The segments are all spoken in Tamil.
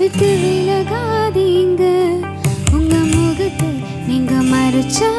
விட்டு விலகாதீங்க. உங்க முகத்தை நீங்க மறைச்சா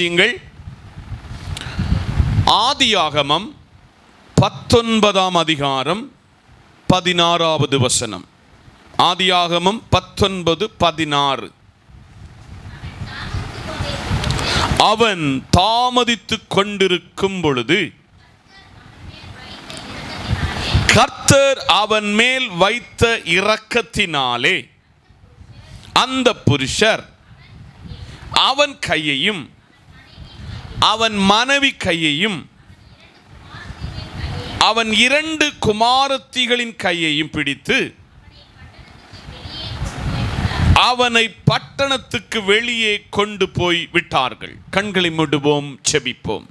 வாசியுங்கள். ஆதியாகமம் பத்தொன்பதாம் அதிகாரம் பதினாறாவது வசனம். ஆதியாகமம் பத்தொன்பது பதினாறு. அவன் தாமதித்து கொண்டிருக்கும் பொழுது கர்த்தர் அவன் மேல் வைத்த இரக்கத்தினாலே அந்த புருஷர் அவன் கையையும் அவன் மனைவி கையையும் அவன் இரண்டு குமாரத்திகளின் கையையும் பிடித்து அவனை பட்டணத்துக்கு வெளியே கொண்டு போய் விட்டார்கள். கண்களை மூடுவோம் செபிப்போம்.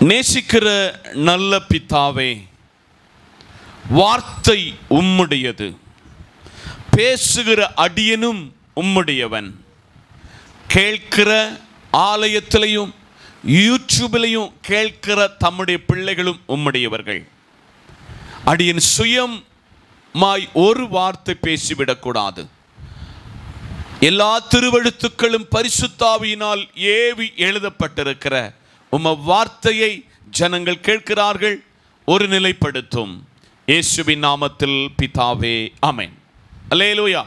நேசிக்கிற நல்ல பிதாவே வார்த்தை உம்முடையது. பேசுகிற அடியனும் உம்முடையவன். கேட்கிற ஆலயத்திலையும் யூடியூபிலையும் கேட்கிற தம்முடைய பிள்ளைகளும் உம்முடையவர்கள். அடியின் சுயம் மாய் ஒரு வார்த்தை பேசிவிடக்கூடாது. எல்லா திருவெழுத்துக்களும் பரிசுத்தாவியினால் ஏவி எழுதப்பட்டிருக்கிற உம வார்த்தையை ஜனங்கள் கேட்கிறார்கள் ஒரு நிலைப்படுத்தும். இயேசுவின் நாமத்தில் பிதாவே அமேன் அலேலூயா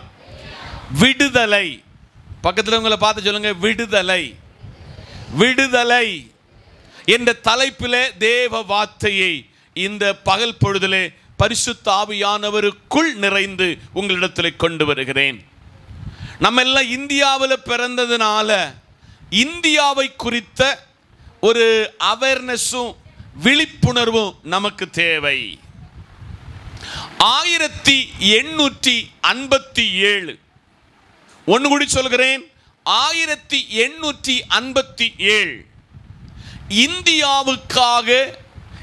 விடுதலை. பக்கத்தில் உங்களை பார்த்து சொல்லுங்க விடுதலை. விடுதலை என்ற தலைப்பிலே தேவ வார்த்தையை இந்த பகல் பொழுதிலே பரிசுத்த ஆவியானவருக்குள் நிறைந்து உங்களிடத்தில் கொண்டு வருகிறேன். நம்ம எல்லாம் இந்தியாவில் பிறந்ததுனால இந்தியாவை குறித்த ஒரு அவேர்னஸும் விழிப்புணர்வும் நமக்கு தேவை. ஆயிரத்தி எண்ணூற்றி ஐம்பத்தி ஏழு. ஒன்று கூடி சொல்கிறேன் ஆயிரத்தி எண்ணூற்றி ஐம்பத்தி ஏழு. இந்தியாவுக்காக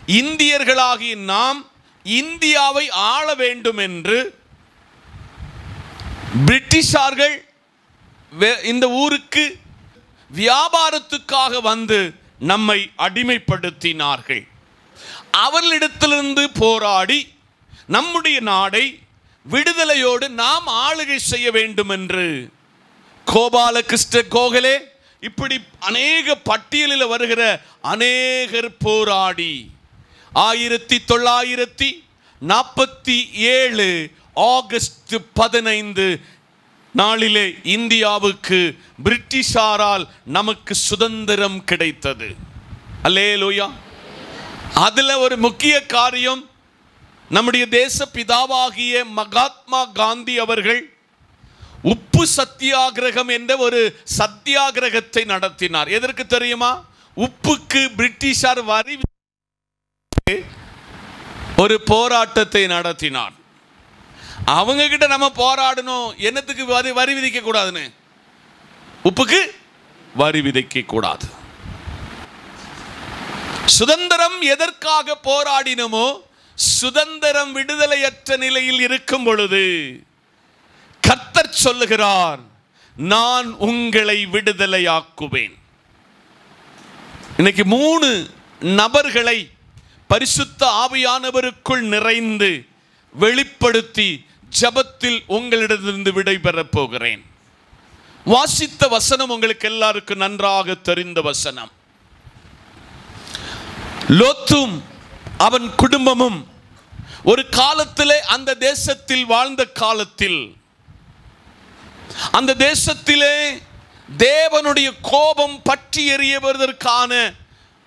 இந்தியர்களாகிய நாம் இந்தியாவை ஆள வேண்டும் என்று பிரிட்டிஷார்கள் வே- இந்த ஊருக்கு வியாபாரத்துக்காக வந்து நம்மை அடிமைப்படுத்தினார்கள். அவர்களிடத்திலிருந்து போராடி நம்முடைய நாடை விடுதலையோடு நாம் ஆளுகை செய்ய வேண்டும் என்று கோபாலகிருஷ்ண கோகலே இப்படி அநேக பட்டியலில் வருகிற அநேகர் போராடி. ஆயிரத்தி தொள்ளாயிரத்தி நாற்பத்தி ஏழு ஆகஸ்ட் பதினைந்து நாளிலே இந்தியாவுக்கு பிரிட்டிஷாரால் நமக்கு சுதந்திரம் கிடைத்தது. அல்லே லோயா அதில் ஒரு முக்கிய காரியம் நம்முடைய தேச பிதாவாகிய மகாத்மா காந்தி அவர்கள் உப்பு சத்தியாகிரகம் என்ற ஒரு சத்தியாகிரகத்தை நடத்தினார். எதற்கு தெரியுமா? உப்புக்கு பிரிட்டிஷார் வரி ஒரு போராட்டத்தை நடத்தினார். அவங்க கிட்ட நம்ம போராடணும். என்னத்துக்கு வரி வரி விதிக்க கூடாதுன்னு? உப்புக்கு வரி விதிக்க கூடாது. சுதந்திரம் எதற்காக போராடினமோ சுதந்திரம் விடுதலையற்ற நிலையில் இருக்கும் பொழுது கர்த்தர் சொல்லுகிறார் நான் உங்களை விடுதலையாக்குவேன். இன்னைக்கு மூணு நபர்களை பரிசுத்த ஆவியானவருக்குள் நிறைந்து வெளிப்படுத்தி ஜபத்தில் உங்களிடத்திலிருந்து விடைபெறப் போகிறேன். வாசித்த வசனம் உங்களுக்கு எல்லாருக்கும் நன்றாக தெரிந்த வசனம். லோத்தும் அவன் குடும்பமும் ஒரு காலத்திலே அந்த தேசத்தில் வாழ்ந்த காலத்தில் அந்த தேசத்திலே தேவனுடைய கோபம் பற்றி எறியவதற்கான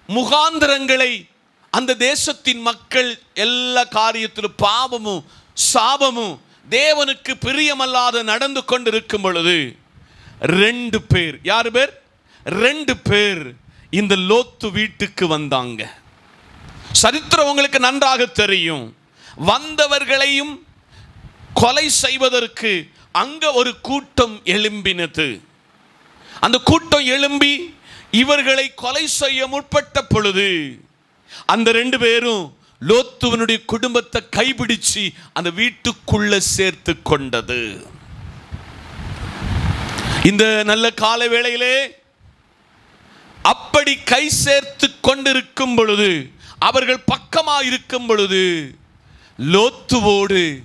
முகாந்திரங்களை அந்த தேசத்தின் மக்கள் எல்லா காரியத்திலும் பாவமும் சாபமும் தேவனுக்கு பிரியமல்லாத நடந்து கொண்டிருக்கும் பொழுது ரெண்டு பேர் யார் பேர்? ரெண்டு பேர் இந்த லோத்து வீட்டுக்கு வந்தாங்க. சரித்திரம் உங்களுக்கு நன்றாக தெரியும். வந்தவர்களையும் கொலை செய்வதற்கு அங்க ஒரு கூட்டம் எழும்பினது. அந்த கூட்டம் எழும்பி இவர்களை கொலை செய்ய முற்பட்ட பொழுது அந்த ரெண்டு பேரும் லோத்துவனுடைய குடும்பத்தை கைபிடிச்சு அந்த வீட்டுக்குள்ள சேர்த்து கொண்டது. இந்த நல்ல கால வேளையிலே அப்படி கை சேர்த்து கொண்டிருக்கும் பொழுது அவர்கள் பக்கமாக இருக்கும் பொழுது லோத்துவோடு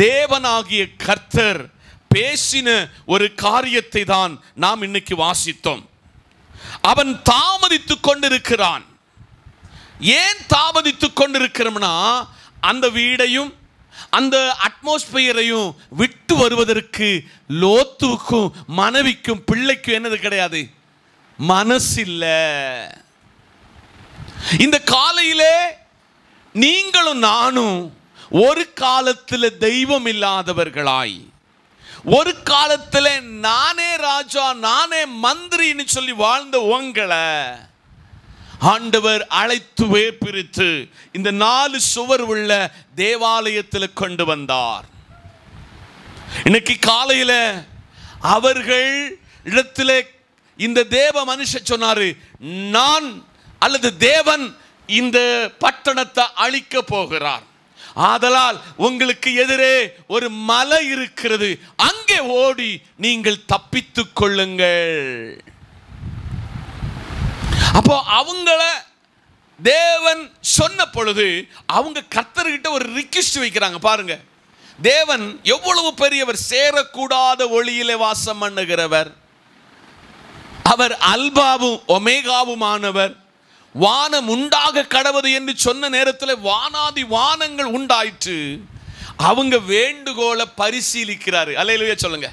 தேவனாகிய கர்த்தர் பேசின ஒரு காரியத்தை தான் நாம் இன்னைக்கு வாசித்தோம். அவன் தாமதித்து கொண்டிருக்கிறான். ஏன் தாமதித்து கொண்டிருக்கிறோம்னா அந்த வீடையும் அந்த அட்மாஸ்பியரையும் விட்டு வருவதற்கு லோத்துவுக்கும் மனைவிக்கும் பிள்ளைக்கும் என்னது கிடையாது? மனசில்ல. இந்த காலையிலே நீங்களும் நானும் ஒரு காலத்தில் தெய்வம் இல்லாதவர்களாய் ஒரு காலத்தில் நானே ராஜா நானே மந்திரின்னு சொல்லி வாழ்ந்த உங்களை ஆண்டவர் அழைத்து வேப்பிரித்து இந்த நாலு சுவர் உள்ள தேவாலயத்தில் கொண்டு வந்தார். இன்னைக்கு காலையில் அவர்கள் இடத்துல இந்த தேவ மனுஷன் சொன்னாரு நான் அல்லது தேவன் இந்த பட்டணத்தை அழிக்க போகிறார். ஆதலால் உங்களுக்கு எதிரே ஒரு மலை இருக்கிறது. அங்கே ஓடி நீங்கள் தப்பித்துக் கொள்ளுங்கள். அப்போ அவங்கள தேவன் சொன்ன பொழுது அவங்க கத்தர்கிட்ட ஒரு ரிக்வெஸ்ட் வைக்கிறாங்க பாருங்க. தேவன் எவ்வளவு பெரியவர் சேரக்கூடாத ஒளியிலே வாசம் பண்ணுகிறவர். அவர் அல்பாவும் ஒமேகாவுமானவர். வானம் உண்டாக கடவுது என்று சொன்ன நேரத்தில் வானாதி வானங்கள் உண்டாயிற்று. அவங்க வேண்டுகோளை பரிசீலிக்கிறாரு. அல்லேலூயா சொல்லுங்க.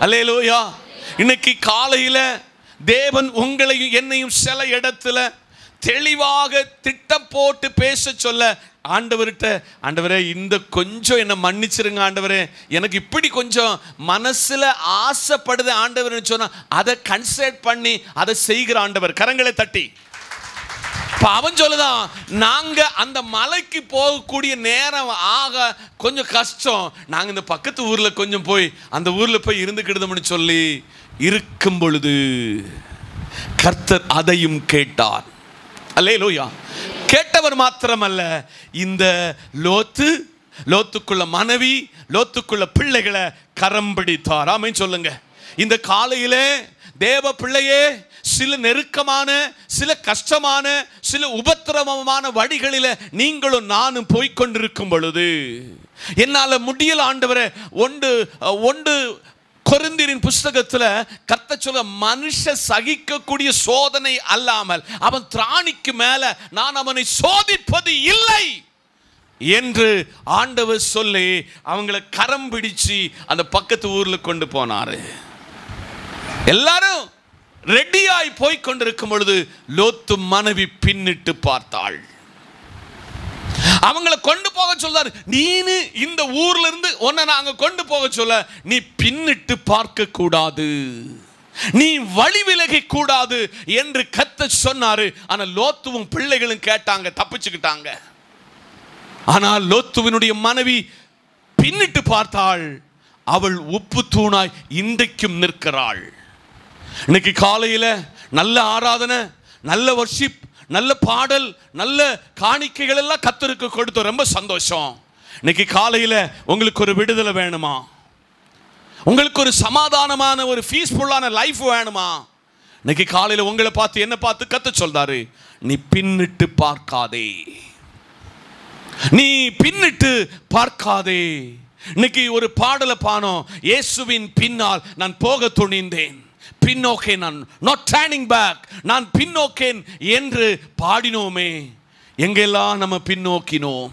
அல்லேலூயா. இன்னைக்கு காலையில தேவன் உங்களையும் என்னையும் சில இடத்துல தெளிவாக திட்டம் போட்டு பேச சொல்ல ஆண்டவர்கிட்ட ஆண்டவரே இந்த கொஞ்சம் என்னை மன்னிச்சிருங்க ஆண்டவரே. எனக்கு இப்படி கொஞ்சம் மனசில் ஆசைப்படுது ஆண்டவர்னு சொன்னால் அதை கன்சல்ட் பண்ணி அதை செய்கிற ஆண்டவர். கரங்களை தட்டி. இப்ப அவன் சொல்லுதான் நாங்கள் அந்த மலைக்கு போகக்கூடிய நேரம் ஆக கொஞ்சம் கஷ்டம். நாங்கள் இந்த பக்கத்து ஊரில் கொஞ்சம் போய் அந்த ஊரில் போய் இருந்துக்கிடுதோம்னு சொல்லி இருக்கும் பொழுது கர்த்தர் அதையும் கேட்டார். அல்லேலூயா. கேட்டவர் மாத்திரமல்ல இந்த லோத்து லோத்துக்குள்ள மனைவி லோத்துக்குள்ள பிள்ளைகளை கரம் பிடித்தார். ஆமென் சொல்லுங்க. இந்த காலையிலே தேவ பிள்ளையே சில நெருக்கமான சில கஷ்டமான சில உபத்திரவமான வழிகளில் நீங்களும் நானும் போய்க்கொண்டிருக்கும் பொழுது என்னால் முடியல ஆண்டவரை. ஒன்று ஒன்று கொருந்திரின் புஸ்தகத்தில் கத்த சொல்ல மனுஷ சகிக்கக்கூடிய சோதனை அல்லாமல் அவன் திராணிக்கு மேலே நான் அவனை சோதிப்பது இல்லை என்று ஆண்டவர் சொல்லி அவங்கள கரம் பிடிச்சு அந்த பக்கத்து ஊரில் கொண்டு போனாரு. எல்லாரும் ரெடியாய் போய் கொண்டிருக்கும் பொழுது லோத்து மனைவி பின்னிட்டு பார்த்தாள். அவங்கள கொண்டு போக சொல்றாரு. நீனு இந்த ஊர்ல இருந்து உன்னை நாங்க கொண்டு போக சொல்ல நீ பின்னிட்டு பார்க்க கூடாது. நீ வழி விலகி கூடாது என்று கத்த சொன்னாரு. ஆனா லோத்துவும் பிள்ளைகளும் கேட்டாங்க தப்பிச்சுக்கிட்டாங்க. ஆனால் லோத்துவினுடைய மனைவி பின்னிட்டு பார்த்தாள். அவள் உப்பு தூணாய் இன்றைக்கும் நிற்கிறாள். இன்னைக்கு காலையில் நல்ல ஆராதனை நல்ல வர்ஷிப் நல்ல பாடல் நல்ல காணிக்கைகள் எல்லாம் கத்தருக்கு கொடுத்தோம். ரொம்ப சந்தோஷம். இன்னைக்கு காலையில் உங்களுக்கு ஒரு விடுதலை வேணுமா? உங்களுக்கு ஒரு சமாதானமான ஒரு பீஸ்ஃபுல்லான லைஃப் வேணுமா? இன்னைக்கு காலையில் உங்களை பார்த்து என்ன பார்த்து கத்து சொல்றாரு நீ பின்னிட்டு பார்க்காதே. நீ பின்னிட்டு பார்க்காதே. இன்னைக்கு ஒரு பாடலை பானோம் இயேசுவின் பின்னால் நான் போக துணிந்தேன். பின்னோக்கே நான். நாட் டேர்னிங் பேக் நான் பின்னோக்கேன் என்று பாடினோமே. எங்கெல்லாம் நம்ம பின்னோக்கினோம்?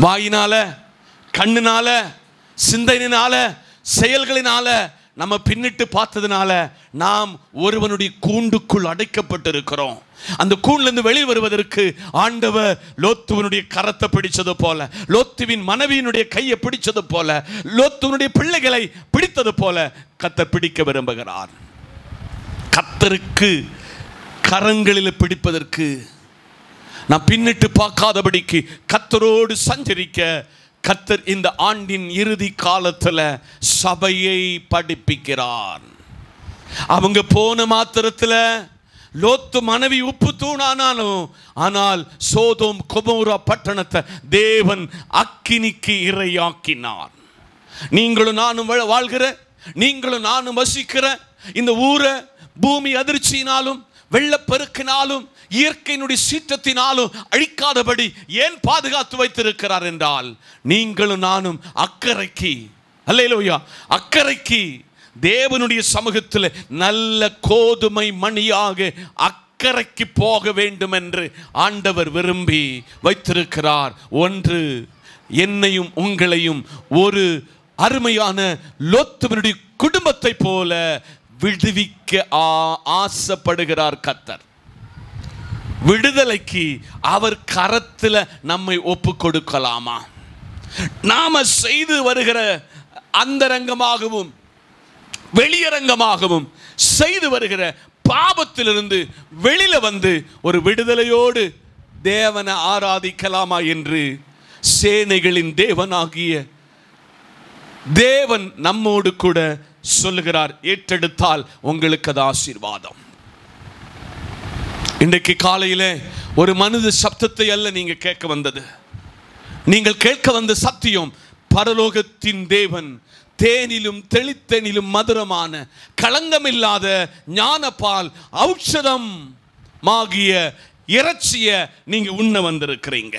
வாயினால கண்ணுனால சிந்தனையினால செயல்களினால நம்ம பின்னிட்டு பார்த்ததுனால நாம் ஒருவனுடைய கூண்டுக்குள் அடைக்கப்பட்டிருக்கிறோம். அந்த கூண்ல வெளியே வருவதற்கு ஆண்டவர் லோத்துவனுடைய கரத்தை பிடிச்சது போல லோத்துவின் மனைவியினுடைய கையை பிடிச்சது போல லோத்துவனுடைய பிள்ளைகளை பிடித்தது போல கத்த பிடிக்க விரும்புகிறார். கத்தருக்கு கரங்களில் பிடிப்பதற்கு நான் பின்னிட்டு பார்க்காதபடிக்கு கத்தரோடு சஞ்சரிக்க கத்தர் இந்த ஆண்டின் இறுதி காலத்தில் சபையை படிப்பிக்கிறார். அவங்க போன மாத்திரத்தில் லோத்து மனைவி உப்பு தூணானாலும் ஆனால் சோதோம் கொமோரா பட்டணத்தை தேவன் அக்கினிக்கு இரையாக்கினார். நீங்களும் நானும் வாழ்கிற நீங்களும் நானும் வசிக்கிற இந்த ஊரை பூமி அதிர்ச்சியினாலும் வெள்ளப்பெருக்கினாலும் இயற்கையினுடைய சீற்றத்தினாலும் அழிக்காதபடி ஏன் பாதுகாத்து வைத்திருக்கிறார் என்றால் நீங்களும் நானும் அக்கறைக்கு அல்லையிலோயா அக்கறைக்கு தேவனுடைய சமூகத்தில் நல்ல கோதுமை மணியாக அக்கறைக்கு போக வேண்டும் என்று ஆண்டவர் விரும்பி வைத்திருக்கிறார். ஒன்று என்னையும் உங்களையும் ஒரு அருமையான லோத்துவனுடைய குடும்பத்தை போல விடுவிக்க ஆ- ஆசைப்படுகிறார் கத்தர் விடுதலைக்கு அவர் கரத்தில் நம்மை ஒப்பு கொடுக்கலாமா நாம செய்து வருகிற அந்தரங்கமாகவும் வெளியரங்கமாகவும் செய்து வருகிற பாபத்திலிருந்து வெளியில வந்து ஒரு விடுதலையோடு தேவனை ஆராதிக்கலாமா என்று சேனைகளின் தேவனாகிய தேவன் நம்மோடு கூட சொல்லுகிறார் ஏற்றெடுத்தால் உங்களுக்கு அது ஆசீர்வாதம். இன்றைக்கு காலையில் ஒரு மனித சப்தத்தை அல்ல நீங்கள் கேட்க வந்தது. நீங்கள் கேட்க வந்த சத்தியம் பரலோகத்தின் தேவன் தேனிலும் தெளித்தெனிலும் மதுரமான களங்கமில்லாத ஞானப்பால் ஔஷதம் மாகிய இறைச்சிய நீங்க உண்ண வந்திருக்கிறீங்க.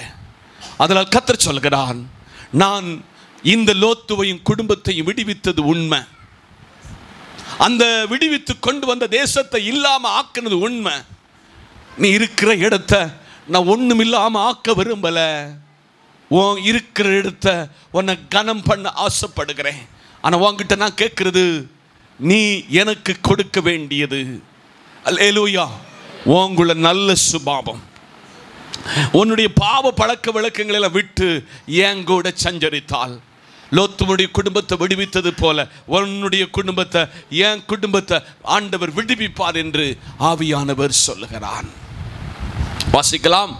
அதனால் கத்தர் சொல்கிறான் நான் இந்த லோத்துவையும் குடும்பத்தையும் விடுவித்தது உண்மை. அந்த விடுவித்து கொண்டு வந்த தேசத்தை இல்லாம ஆக்குனது உண்மை. நீ இருக்கிற இடத்த நான் ஒன்றும் இல்லாமல் ஆக்க விரும்பலை. உன் இருக்கிற இடத்த உன்னை கனம் பண்ண ஆசைப்படுகிறேன். ஆனால் உன்கிட்ட நான் கேட்குறது நீ எனக்கு கொடுக்க வேண்டியது. அல்லேலூயா. உங்குள்ள நல்ல சுபாவம். உன்னுடைய பாவ பழக்க வழக்கங்களை விட்டு என் கூட சஞ்சரித்தால். லோத்துவனுடைய குடும்பத்தை விடுவித்தது போல உன்னுடைய குடும்பத்தை என் குடும்பத்தை ஆண்டவர் விடுவிப்பார் என்று ஆவியானவர் சொல்லுகிறான். வாசிக்கலாம்.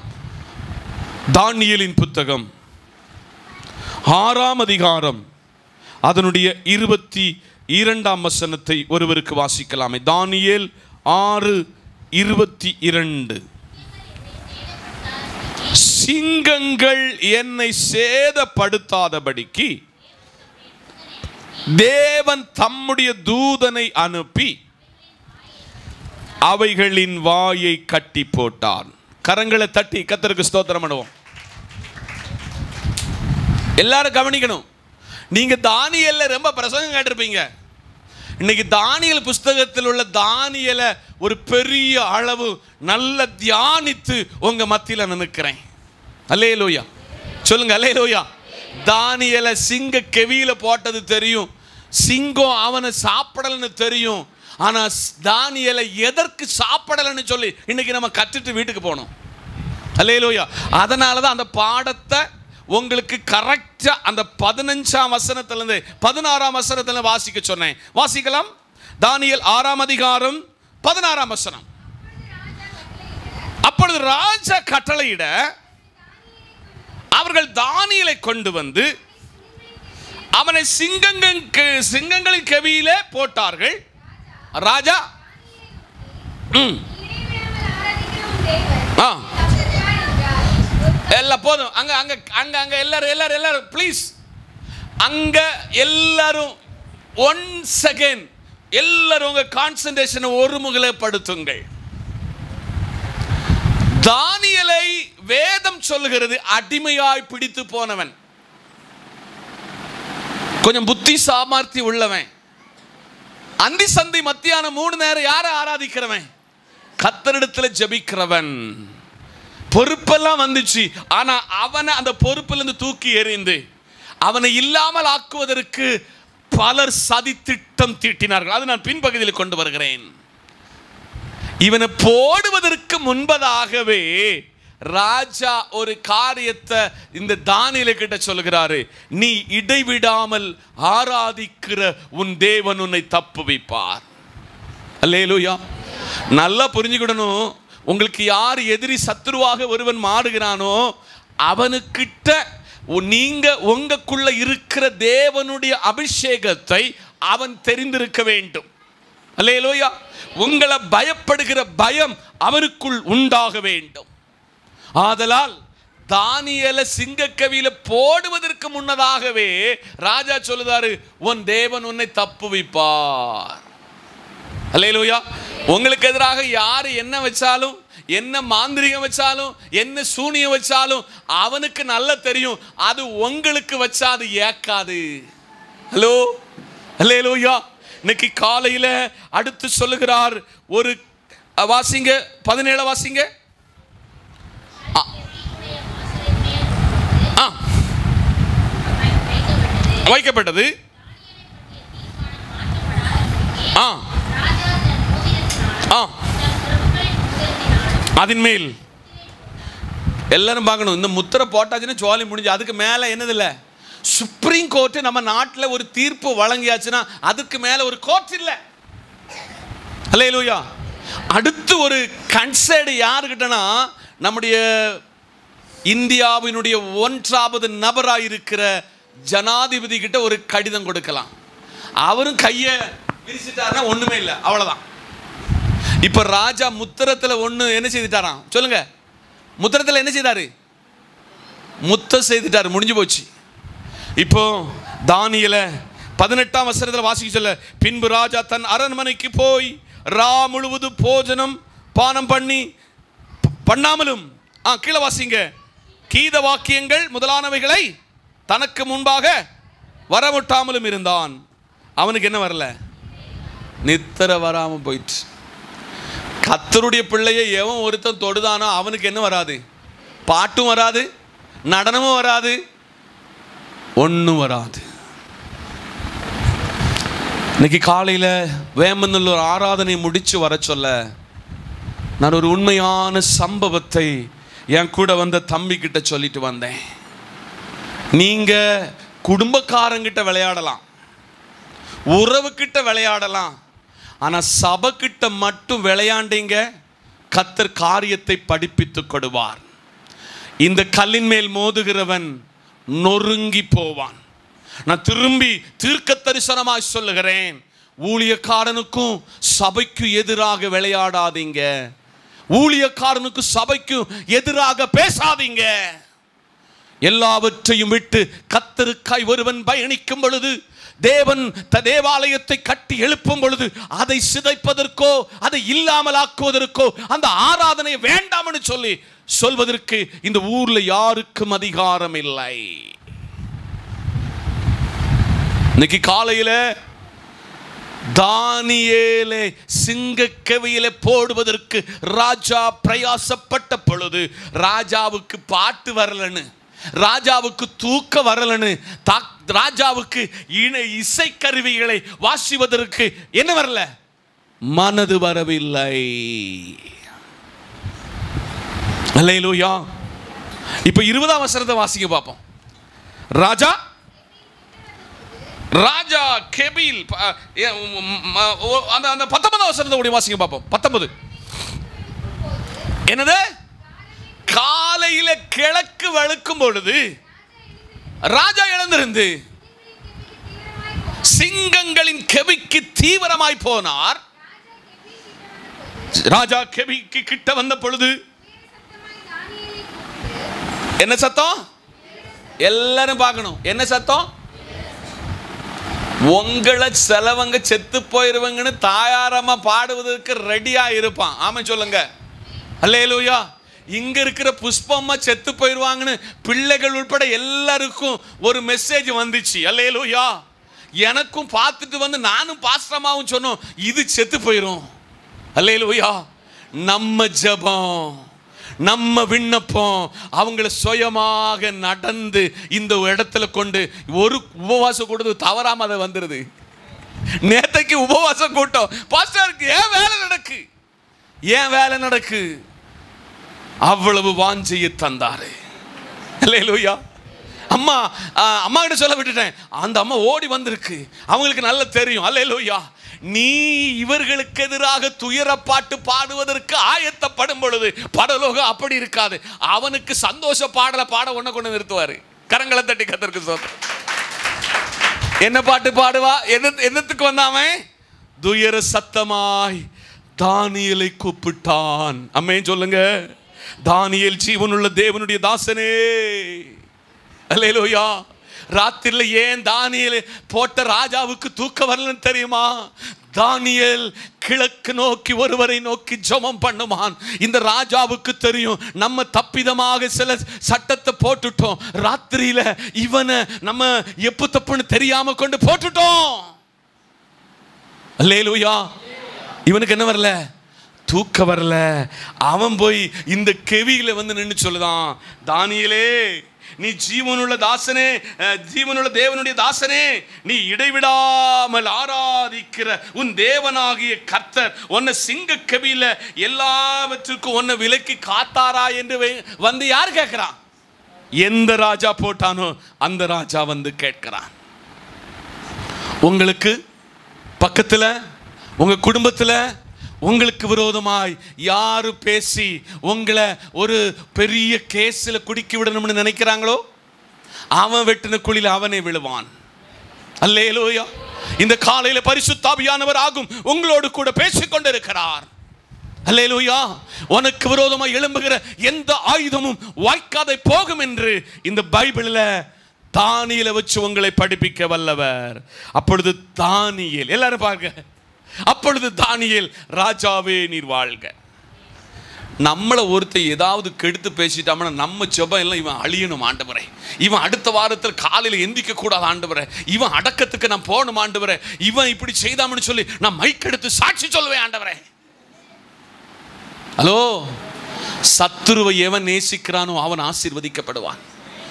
தானியலின் புத்தகம். ஆறாம் அதிகாரம். அதனுடைய இருபத்தி இரண்டாம் வசனத்தை ஒருவருக்கு வாசிக்கலாமே. தானியல் ஆறு இருபத்தி இரண்டு. சிங்கங்கள் என்னை சேதப்படுத்தாதபடிக்கு தேவன் தம்முடைய தூதனை அனுப்பி அவைகளின் வாயை கட்டி போட்டான். கரங்களை தட்டி கத்தருக்கு ஸ்தோத்திரம் பண்ணுவோம். எல்லாரும் கவனிக்கணும். நீங்க தானியல்ல ரொம்ப பிரசங்கம் கேட்டிருப்பீங்க. இன்னைக்கு தானியல் புஸ்தகத்தில் உள்ள தானியலை ஒரு பெரிய அளவு நல்ல தியானித்து உங்க மத்தியில் நினைக்கிறேன். அல்லே லோயா சொல்லுங்க அல்லே லோயா தானியலை சிங்க கெவியில போட்டது தெரியும். சிங்கம் அவனை சாப்பிடலன்னு தெரியும். ஆனா தானியலை எதற்கு சாப்பிடலைன்னு சொல்லி இன்னைக்கு நம்ம கற்றுட்டு வீட்டுக்கு போனோம். அல்லையிலோயா அதனால தான் அந்த பாடத்தை உங்களுக்கு கரெக்டாக அந்த பதினஞ்சாம் வசனத்திலேருந்து பதினாறாம் வசனத்துல வாசிக்க சொன்னேன். வாசிக்கலாம். தானியல் ஆறாம் அதிகாரம் பதினாறாம் வசனம். அப்பொழுது ராஜா கட்டளையிட அவர்கள் தானியலை கொண்டு வந்து அவனை சிங்கங்கள் சிங்கங்களின் கவியிலே போட்டார்கள். ராஜா? ம். ஆ. எல்லாம் போதும். அங்க அங்க அங்க அங்க எல்லாரும் எல்லாரும் எல்லாரும் ப்ளீஸ் அங்க எல்லாரும் ஒன் செகண்ட் எல்லாரும் உங்க கான்சன்ட்ரேஷனை ஒருமுகப்படுத்துங்கள் தானியலை வேதம் சொல்லுகிறது அடிமையாய் பிடித்து போனவன். கொஞ்சம் புத்தி சாமர்த்தி உள்ளவன். அந்தி சந்தி மத்தியான மூணு நேரம் யாரை ஆராதிக்கிறவன்? கத்தரிடத்துல ஜெபிக்கிறவன். பொறுப்பெல்லாம் வந்துச்சு. ஆனா அவனை அந்த பொறுப்புல இருந்து தூக்கி எறிந்து அவனை இல்லாமல் ஆக்குவதற்கு பலர் சதி திட்டம் தீட்டினார்கள். அது நான் பின்பகுதியில் கொண்டு வருகிறேன். இவனை போடுவதற்கு முன்பதாகவே ராஜா ஒரு காரியத்தை இந்த தானியில கிட்ட சொல்லுகிறாரு. நீ இடைவிடாமல் ஆராதிக்கிற உன் தேவன் உன்னை தப்புவிப்பார் அல்லேலூயா. நல்லா புரிஞ்சுக்கிடணும். உங்களுக்கு யார் எதிரி சத்துருவாக ஒருவன் மாறுகிறானோ அவனுக்கிட்ட உ- நீங்க உங்களுக்குள்ள இருக்கிற தேவனுடைய அபிஷேகத்தை அவன் தெரிந்திருக்க வேண்டும். அல்லேலோயா. உங்களை பயப்படுகிற பயம் அவனுக்குள் உண்டாக வேண்டும். ஆதலால் தானியல சிங்கக்கவியில போடுவதற்கு முன்னதாகவே ராஜா சொல்லுதாரு உன் தேவன் உன்னை தப்புவிப்பார் அல்லையிலூயா உங்களுக்கு எதிராக யார் என்ன வச்சாலும் என்ன மாந்திரிகம் வச்சாலும் என்ன சூனியம் வச்சாலும் அவனுக்கு நல்லா தெரியும் அது உங்களுக்கு வச்சா அது ஏக்காது. ஹலோ. அல்லேலூயா. இன்னைக்கு காலையில அடுத்து சொல்லுகிறார் ஒரு வாசிங்க பதினேழு வாசிங்க. வைக்கப்பட்டது. ஆ. ஆ. அதன் மேல். எல்லாரும் பார்க்கணும். இந்த முத்திரை போட்டாச்சுன்னா ஜோலி முடிஞ்சு. அதுக்கு மேலே என்னது இல்லை சுப்ரீம் கோர்ட்டு நம்ம நாட்டில் ஒரு தீர்ப்பு வழங்கியாச்சுன்னா அதுக்கு மேலே ஒரு கோர்ட் இல்லை. அல்லேலூயா. அடுத்து ஒரு கன்சர்டு யாருக்கிட்டனா நம்முடைய இந்தியாவினுடைய ஒன்றாவது நபராக இருக்கிற ஜனாதிபதி கிட்ட ஒரு கடிதம் கொடுக்கலாம். அவரும் கையை விரிச்சிட்டாருன்னா ஒன்றுமே இல்லை அவ்வளோதான் இப்போ ராஜா முத்திரத்தில் ஒன்று என்ன செய்துட்டாராம்? சொல்லுங்க. முத்திரத்தில் என்ன செய்தார்? முத்தம் செய்துட்டாரு முடிஞ்சு போச்சு. இப்போ தானியல பதினெட்டாம் வசனத்தில் வாசிக்க சொல்ல பின்பு ராஜா தன் அரண்மனைக்கு போய் ரா முழுவதும் போஜனம் பானம் பண்ணி பண்ணாமலும். ஆ கீழே வாசிங்க. கீத வாக்கியங்கள் முதலானவைகளை தனக்கு முன்பாக வரமுட்டாமலும் இருந்தான். அவனுக்கு என்ன வரல? நித்திர வராமல் போயிட்டு கத்தருடைய பிள்ளையை எவன் ஒருத்தன் தொடுதானோ அவனுக்கு என்ன வராது? பாட்டும் வராது நடனமும் வராது ஒன்றும் வராது. இன்னைக்கு காலையில் வேமந்தூர் ஆராதனை முடிச்சு வர சொல்ல நான் ஒரு உண்மையான சம்பவத்தை என் கூட வந்த தம்பி கிட்ட சொல்லிட்டு வந்தேன். நீங்க குடும்பக்காரங்கிட்ட விளையாடலாம் உறவுக்கிட்ட விளையாடலாம் ஆனா சபைக்கிட்ட மட்டும் விளையாண்டீங்க கத்தர் காரியத்தை படிப்பித்து கொடுவார். இந்த கல்லின் மேல் மோதுகிறவன் நொறுங்கி போவான். நான் திரும்பி தீர்க்க தரிசனமாய் சொல்லுகிறேன். ஊழியக்காரனுக்கும் சபைக்கும் எதிராக விளையாடாதீங்க. ஊழியக்காரனுக்கு சபைக்கும் எதிராக பேசாதீங்க. எல்லாவற்றையும் விட்டு கத்தருக்காய் ஒருவன் பயணிக்கும் பொழுது தேவன் த தேவாலயத்தை கட்டி எழுப்பும் பொழுது அதை சிதைப்பதற்கோ அதை இல்லாமலாக்குவதற்கோ அந்த ஆராதனை வேண்டாம்னு சொல்லி சொல்வதற்கு இந்த ஊர்ல யாருக்கும் அதிகாரம் இல்லை. இன்னைக்கு காலையில் தானியேலே சிங்கக்கவியில போடுவதற்கு ராஜா பிரயாசப்பட்ட பொழுது ராஜாவுக்கு பாட்டு வரலன்னு ராஜாவுக்கு தூக்க வரலன்னு தா- ராஜாவுக்கு இணை இசைக்கருவிகளை வாசிவதற்கு என்ன வரல? மனது வரவில்லை. அல்லேலூயா. இப்போ இருபதாம் வசனத்தை வாசிக்க பார்ப்போம். ராஜா ராஜா கெபில் அந்த அந்த பத்தொன்பதாம் வசனத்தை ஓடி வாசிங்க பார்ப்போம் பத்தொன்பது. என்னது? காலையில கிழக்கு வழுக்கும் பொழுது ராஜா எழுந்திருந்து சிங்கங்களின் கெபிக்கு தீவிரமாய் போனார். ராஜா கெபிக்கு கிட்ட வந்த பொழுது என்ன சத்தம்? எல்லாரும் பார்க்கணும். என்ன சத்தம்? உங்களை செலவங்க செத்து போயிருவங்கன்னு தாயாரமா பாடுவதற்கு ரெடியா இருப்பான். ஆமா சொல்லுங்க. அல்லேலூயா. இங்க இருக்கிற புஷ்பம்மா செத்து போயிருவாங்கன்னு பிள்ளைகள் உட்பட எல்லாருக்கும் ஒரு மெசேஜ் வந்துச்சு. அல்லேலூயா. எனக்கும் பார்த்துட்டு வந்து நானும் பாஸ்டமாவும் சொன்னோம் இது செத்து போயிரும். அல்லேலூயா. நம்ம ஜெபம். நம்ம விண்ணப்பம் அவங்கள சுயமாக நடந்து இந்த இடத்துல கொண்டு ஒரு உபவாசம் கொடுத்து தவறாம அதை வந்துடுது நேத்தைக்கு உபவாசம் கூட்டம். பாஸ்டருக்கு ஏன் வேலை நடக்கு? ஏன் வேலை நடக்கு? அவ்வளவு வாஞ்சையை தந்தாரு. இல்லையா அம்மா அம்மா கிட்ட சொல்ல விட்டுட்டேன். அந்த அம்மா ஓடி வந்திருக்கு. அவங்களுக்கு நல்லா தெரியும். அல்லேலூயா. நீ இவர்களுக்கு எதிராக துயரப்பாட்டு பாடுவதற்கு ஆயத்தப்படும் பொழுது படலோகம் அப்படி இருக்காது. அவனுக்கு சந்தோஷ பாடல பாட ஒன்ன கொண்டு நிறுத்துவாரு. கரங்களை தட்டி கத்தருக்கு சொல் என்ன பாட்டு பாடுவா? என்ன என்னத்துக்கு வந்தாமே? துயர சத்தமாய் தானியலை கூப்பிட்டான். அம்மையும் சொல்லுங்க. தானியல் ஜீவனுள்ள தேவனுடைய தாசனே. அல்லேலூயா. ராத்திரில ஏன் தானியல் போட்ட ராஜாவுக்கு தூக்க வரலன்னு தெரியுமா? தானியல் கிழக்கு நோக்கி ஒருவரை நோக்கி ஜபம் பண்ணுமான். இந்த ராஜாவுக்கு தெரியும் நம்ம தப்பிதமாக சில சட்டத்தை போட்டுட்டோம். ராத்திரியில இவனை நம்ம எப்பு தப்புன்னு தெரியாம கொண்டு போட்டுட்டோம். லேலுயா இவனுக்கு என்ன வரல? தூக்க வரல. அவன் போய் இந்த கெவியில வந்து நின்று சொல்லுதான் தானியலே நீ ஜீவனுள்ள தாசனே ஜீவனுள்ள தேவனுடைய தாசனே நீ இடைவிடாமல் ஆராதிக்கிற உன் தேவனாகிய கர்த்தர் உன்னை சிங்க கவியில் எல்லாவற்றுக்கும் உன்னை விலக்கி காத்தாரா என்று வந்து யார் கேட்கிறான்? எந்த ராஜா போட்டானோ அந்த ராஜா வந்து கேட்கிறான். உங்களுக்கு பக்கத்தில் உங்கள் குடும்பத்தில் உங்களுக்கு விரோதமாய் யாரு பேசி உங்களை ஒரு பெரிய கேஸில் குடிக்கி விடணும்னு நினைக்கிறாங்களோ? அவன் வெட்டின குழியில் அவனே விழுவான். அல்லேலூயா. இந்த காலையில் பரிசுத்தாபியானவர் ஆகும். உங்களோடு கூட பேசிக் கொண்டிருக்கிறார் அல்லேலூயா. உனக்கு விரோதமாக எழும்புகிற எந்த ஆயுதமும் வாய்க்காதை போகும் என்று இந்த பைபிளில் தானியில் வச்சு உங்களை படிப்பிக்க வல்லவர். அப்பொழுது தானியல் எல்லாரும் பாருங்க. அப்பொழுது தானியல் ராஜாவே நீர் வாழ்க. நம்மளை ஒருத்தர் ஏதாவது கெடுத்து பேசிட்டாமனா நம்ம செபம் எல்லாம் இவன் அழியணும் ஆண்டவரே. இவன் அடுத்த வாரத்தில் காலையில் எந்திக்க கூடாது ஆண்டவரே. இவன் அடக்கத்துக்கு நான் போகணும் ஆண்டவரே. இவன் இப்படி செய்தாமன்னு சொல்லி நான் மைக் எடுத்து சாட்சி சொல்லுவேன் ஆண்டவரே. ஹலோ? சத்துருவை எவன் நேசிக்கிறானோ அவன் ஆசீர்வதிக்கப்படுவான்.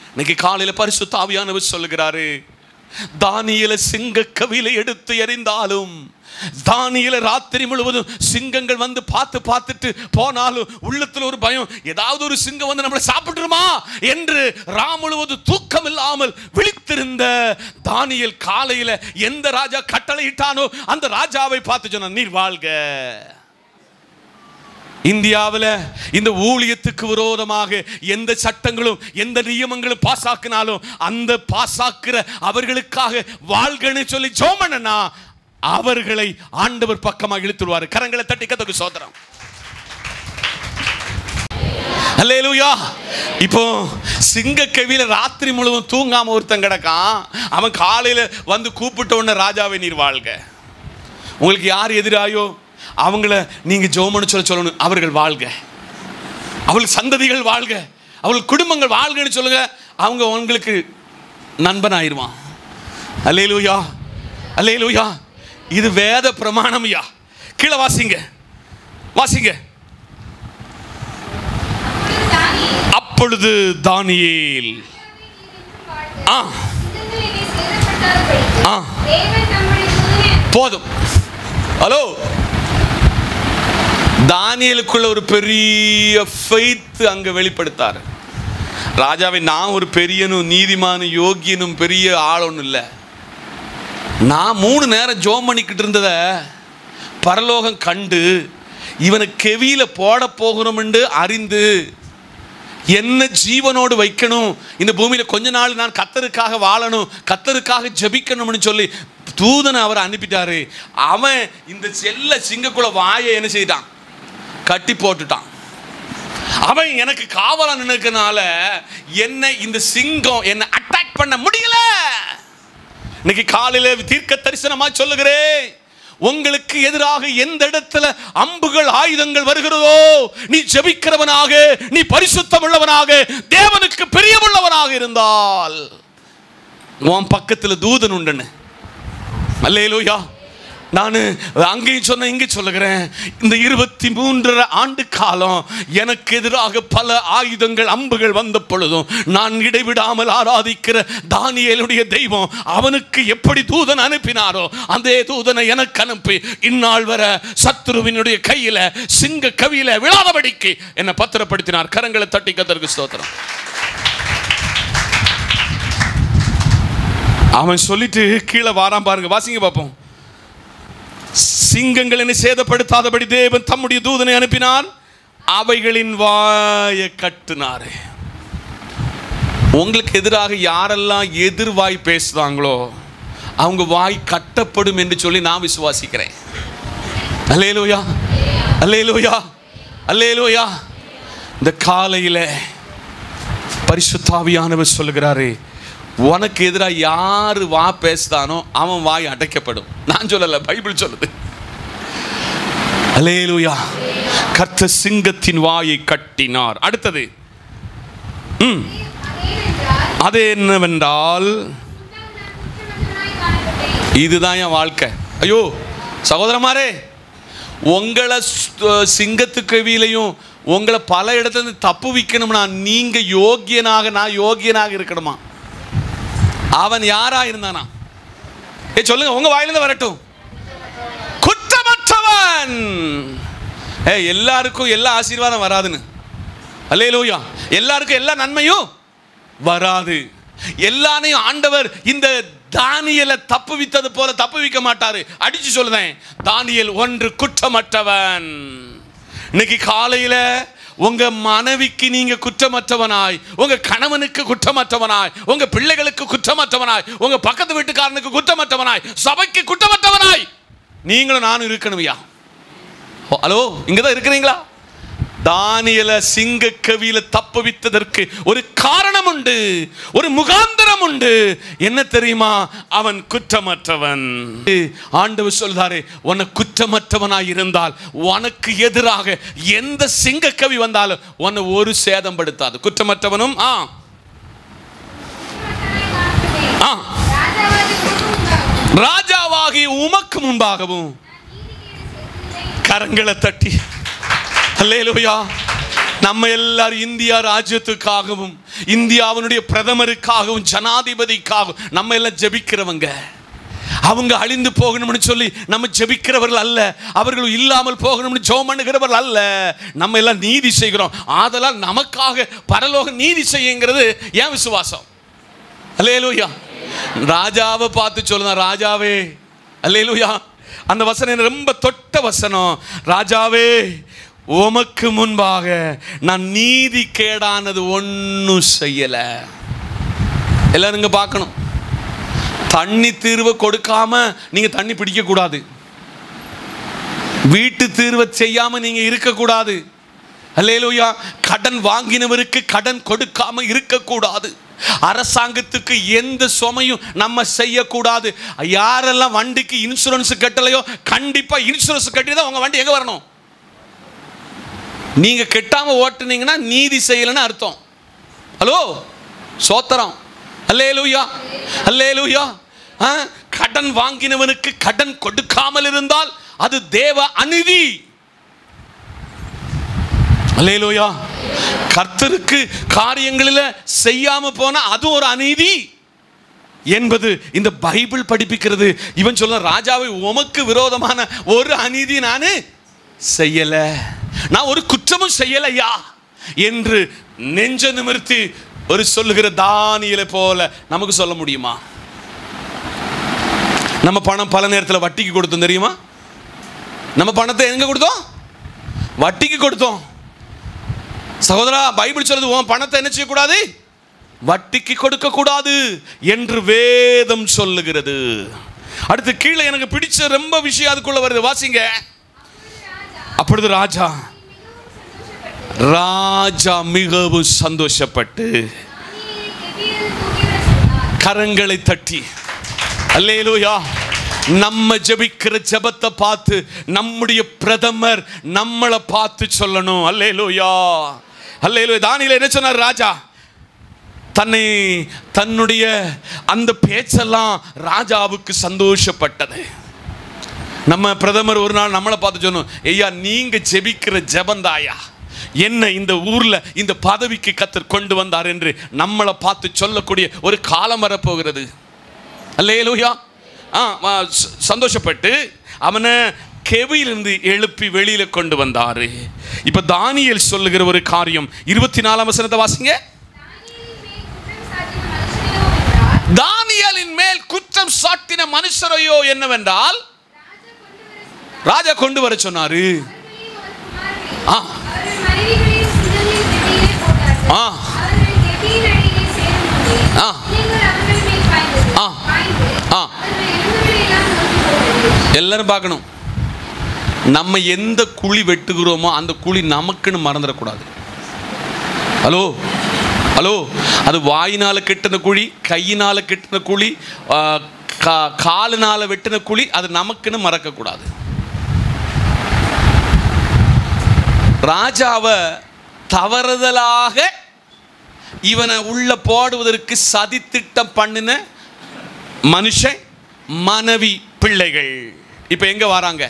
இன்னைக்கு காலையில பரிசு தாவியானவர் சொல்லுகிறாரு தானியல சிங்க கவிலை எடுத்து எறிந்தாலும் தானியல ராத்திரி முழுவதும் சிங்கங்கள் வந்து பார்த்து பார்த்துட்டு போனாலும் உள்ளத்துல ஒரு பயம். ஏதாவது ஒரு சிங்கம் வந்து நம்மளை சாப்பிட்டுருமா என்று ரா முழுவதும் தூக்கம் இல்லாமல் விழித்திருந்த தானியல் காலையில எந்த ராஜா கட்டளையிட்டானோ அந்த ராஜாவை பார்த்து சொன்ன நீர் வாழ்க. இந்தியாவில் இந்த ஊழியத்துக்கு விரோதமாக எந்த சட்டங்களும் எந்த நியமங்களும் பாஸ் ஆக்கினாலும் அந்த பாஸ் ஆக்குற அவர்களுக்காக வாழ்கன்னு சொல்லி ஜோமனா அவர்களை ஆண்டவர் பக்கமாக இழுத்துருவார் கரங்களை தட்டி கத்துக்கு சோதரம் அல்லேலூயா இப்போ சிங்க கவியில ராத்திரி முழுவதும் தூங்காம ஒருத்தன் கிடக்கான் அவன் காலையில வந்து கூப்பிட்ட உடனே ராஜாவை நீர் வாழ்க. உங்களுக்கு யார் எதிராயோ அவங்கள நீங்க ஜோமனு சொல்ல சொல்லணும் அவர்கள் வாழ்க. அவள் சந்ததிகள் வாழ்க. அவள் குடும்பங்கள் வாழ்கன்னு சொல்லுங்க அவங்க உங்களுக்கு நண்பன் ஆயிடுவான் அல்லேலூயா அல்லேலூயா இது வேத பிரமாணம் ஐயா கீழே வாசிங்க. வாசிங்க. அப்பொழுது தானியேல். ஆ. ஆ. போதும். ஹலோ. தானியலுக்குள்ள ஒரு பெரிய ஃபெய்த் அங்க வெளிப்படுத்தார். ராஜாவை நான் ஒரு பெரியனும் நீதிமானும் யோகியனும் பெரிய ஆள் ஒன்றும் இல்லை. நான் மூணு நேரம் ஜோம் பண்ணிக்கிட்டு இருந்தத பரலோகம் கண்டு இவனை கெவியில் போட போகிறோம்னு அறிந்து என்ன ஜீவனோடு வைக்கணும்? இந்த பூமியில் கொஞ்ச நாள் நான் கத்தருக்காக வாழணும் கத்தருக்காக ஜெபிக்கணும்னு சொல்லி தூதனை அவர் அனுப்பிட்டாரு. அவன் இந்த செல்ல சிங்கக்குள்ள வாயை என்ன செய்தான்? கட்டி போட்டுட்டான். அவன் எனக்கு காவலா நினைக்கனால என்ன இந்த சிங்கம் என்னை அட்டாக் பண்ண முடியல. இன்னைக்கு காலையில தீர்க்க தரிசனமா சொல்லுகிறேன் உங்களுக்கு எதிராக எந்த இடத்துல அம்புகள் ஆயுதங்கள் வருகிறதோ நீ ஜபிக்கிறவனாக நீ பரிசுத்தம் உள்ளவனாக தேவனுக்கு பெரியமுள்ளவனாக இருந்தால் உன் பக்கத்தில் தூதன் உண்டுன்னு. அல்லையிலோயா நான் அங்கேயும் சொன்ன இங்கே சொல்லுகிறேன். இந்த இருபத்தி மூன்றரை ஆண்டு காலம் எனக்கு எதிராக பல ஆயுதங்கள் அம்புகள் வந்த பொழுதும் நான் இடைவிடாமல் ஆராதிக்கிற தானியலுடைய தெய்வம் அவனுக்கு எப்படி தூதன் அனுப்பினாரோ அதே தூதனை எனக்கு அனுப்பி இந்நாள் வர சத்ருவினுடைய கையில சிங்க கவியில விழாதபடிக்கு என்னை பத்திரப்படுத்தினார். கரங்களை தட்டி கத்தருக்கு ஸ்தோத்திரம். அவன் சொல்லிட்டு கீழே வாரான் பாருங்க வாசிங்க பார்ப்போம் சிங்கங்கள் சேதப்படுத்தாதபடி தேவன் தம்முடைய தூதனை அனுப்பினார். அவைகளின் வாயை கட்டுனாரு. உங்களுக்கு எதிராக யாரெல்லாம் எதிர்வாய் பேசுறாங்களோ அவங்க வாய் கட்டப்படும் என்று சொல்லி நான் விசுவாசிக்கிறேன். அல்லேலூயா. அல்லேலூயா. அல்லேலூயா. இந்த காலையில் பரிசுத்தாவியானவர் சொல்லுகிறாரு உனக்கு எதிராக யார் வா பேசுதானோ அவன் வாய் அடைக்கப்படும். நான் சொல்லலை பைபிள் சொல்லுது. அலேலுயா கர்த்த சிங்கத்தின் வாயை கட்டினார். அடுத்தது. ம். அது என்னவென்றால் இதுதான் என் வாழ்க்கை. ஐயோ சகோதரமாரே உங்களை சிங்கத்துக்கு சிங்கத்து கவியிலையும் உங்களை பல இடத்துல தப்பு வைக்கணும்னா நீங்கள் யோக்கியனாக நான் யோகியனாக இருக்கணுமா? அவன் யாரா இருந்தானா? ஏ சொல்லுங்க உங்க வாயிலிருந்து வரட்டும். குற்றமற்றவன்! ஏ எல்லாருக்கும் எல்லா ஆசீர்வாதம் வராதுன்னு. அல்லேலூயா. எல்லாருக்கும் எல்லா நன்மையும் வராது. எல்லாரையும் ஆண்டவர் இந்த தானியலை தப்பு வித்தது போல தப்பு வைக்க மாட்டாரு. அடிச்சு சொல்லுதேன். தானியல் ஒன்று குற்றமற்றவன். இன்னைக்கு காலையில் உங்க மனைவிக்கு நீங்க குற்றமற்றவனாய் உங்க கணவனுக்கு குற்றமற்றவனாய் உங்க பிள்ளைகளுக்கு குற்றமற்றவனாய் உங்க பக்கத்து வீட்டுக்காரனுக்கு குற்றமற்றவனாய் சபைக்கு குற்றமற்றவனாய். நீங்களும் நானும் இருக்கணும்யா. ஹலோ இங்க தான் இருக்கிறீங்களா? தானியல சிங்க கவியில தப்புவித்ததற்கு ஒரு காரணம் உண்டு ஒரு முகாந்திரம் உண்டு என்ன தெரியுமா? அவன் குற்றமற்றவன். ஆண்டவர் சொல்றாரு உன்னை குற்றமற்றவனாய் இருந்தால் உனக்கு எதிராக எந்த சிங்க கவி வந்தாலும் உன்னை ஒரு சேதம் படுத்தாது. குற்றமற்றவனும் ஆ. ஆ. ராஜாவாகி உமக்கு முன்பாகவும் கரங்களை தட்டி. அல்லேலூயா. நம்ம எல்லாரும் இந்தியா ராஜ்யத்துக்காகவும் இந்தியாவினுடைய பிரதமருக்காகவும் ஜனாதிபதிக்காகவும் நம்ம எல்லாம் ஜெபிக்கிறவங்க. அவங்க அழிந்து போகணும்னு சொல்லி நம்ம ஜெபிக்கிறவர்கள் அல்ல. அவர்கள் இல்லாமல் போகணும்னு ஜோம் பண்ணுகிறவர்கள் அல்ல. நம்ம எல்லாம் நீதி செய்கிறோம். ஆதலால் நமக்காக பரலோக நீதி செய்யுங்கிறது ஏன் விசுவாசம். அல்லேலூயா. ராஜாவை பார்த்து சொல்லுங்க ராஜாவே. அல்லேலூயா. அந்த வசனம் எனக்கு ரொம்ப தொட்ட வசனம். ராஜாவே உமக்கு முன்பாக நான் நீதி கேடானது ஒன்றும் செய்யலை. எல்லாரும் இங்கே பார்க்கணும். தண்ணி தீர்வை கொடுக்காம நீங்கள் தண்ணி பிடிக்கக்கூடாது. வீட்டு தீர்வை செய்யாமல் நீங்கள் இருக்கக்கூடாது. அல்லேலூயா கடன் வாங்கினவருக்கு கடன் கொடுக்காம இருக்கக்கூடாது. அரசாங்கத்துக்கு எந்த சுமையும் நம்ம செய்யக்கூடாது. யாரெல்லாம் வண்டிக்கு இன்சூரன்ஸ் கட்டலையோ கண்டிப்பாக இன்சூரன்ஸ் கட்டி தான் உங்கள் வண்டி எங்கே வரணும்? நீங்க கெட்டாம ஓட்டுனீங்கன்னா நீதி செய்யலைன்னு அர்த்தம். ஹலோ? சோத்திரம். அல்லேலூயா. அல்லேலூயா. ஆ, கடன் வாங்கினவனுக்கு கடன் கொடுக்காமல் இருந்தால் அது தேவ அநீதி. அல்லேலூயா. கர்த்தருக்கு காரியங்களில் செய்யாம போனா அது ஒரு அநீதி. என்பது இந்த பைபிள் படிப்பிக்கிறது. இவன் சொல்ல ராஜாவை உமக்கு விரோதமான ஒரு அநீதி நான் செய்யலை. நான் ஒரு குற்றமும் செய்யலையா? என்று நெஞ்ச நிமிர்த்தி ஒரு சொல்லுகிற தானியலை போல நமக்கு சொல்ல முடியுமா? நம்ம பணம் பல நேரத்தில் வட்டிக்கு கொடுத்தோம் தெரியுமா? நம்ம பணத்தை எங்க கொடுத்தோம்? வட்டிக்கு கொடுத்தோம். சகோதரா பைபிள் சொல்லுது உன் பணத்தை என்ன செய்யக்கூடாது? வட்டிக்கு கொடுக்க கூடாது என்று வேதம் சொல்லுகிறது. அடுத்து கீழே எனக்கு பிடிச்ச ரொம்ப விஷயம் அதுக்குள்ள வருது. வாசிங்க. அப்பொழுது ராஜா ராஜா மிகவும் சந்தோஷப்பட்டு கரங்களை தட்டி. அல்லேலூயா. நம்ம ஜெபிக்கிற ஜெபத்தை பார்த்து நம்முடைய பிரதமர் நம்மளை பார்த்து சொல்லணும். அல்லேலூயா. அல்லேலூயா. தானியேல் என்ன சொன்னார் ராஜா? தன்னை தன்னுடைய அந்த பேச்செல்லாம் ராஜாவுக்கு சந்தோஷப்பட்டது. நம்ம பிரதமர் ஒரு நாள் நம்மளை பார்த்து சொன்னோம் ஐயா நீங்க ஜெபிக்கிற ஜெபந்தாயா என்ன இந்த ஊர்ல இந்த பதவிக்கு கத்தர் கொண்டு வந்தார் என்று நம்மளை பார்த்து சொல்லக்கூடிய ஒரு காலம் வரப்போகிறது. அல்லேலூயா. லூயா ஆ, சந்தோஷப்பட்டு அவனை கெவியிலிருந்து எழுப்பி வெளியில கொண்டு வந்தாரு. இப்ப தானியல் சொல்லுகிற ஒரு காரியம் இருபத்தி நாலாம் வசனத்தை வாசிங்க. தானியலின் மேல் குற்றம் சாட்டின மனுஷரையோ என்னவென்றால்? ராஜா கொண்டு வர சொன்னாரு. ஆ. எல்லாரும் பார்க்கணும். நம்ம எந்த குழி வெட்டுகிறோமோ அந்த குழி நமக்குன்னு மறந்துடக்கூடாது. ஹலோ? ஹலோ? அது வாயினால கெட்டின குழி கையினால் கெட்டின குழி ஆ, கா- காலுனால வெட்டின குழி அது நமக்குன்னு மறக்கக்கூடாது. ராஜாவை தவறுதலாக இவனை உள்ள போடுவதற்கு சதித்திட்டம் பண்ணின மனுஷன் மனைவி பிள்ளைகள். இப்போ எங்கே வராங்க?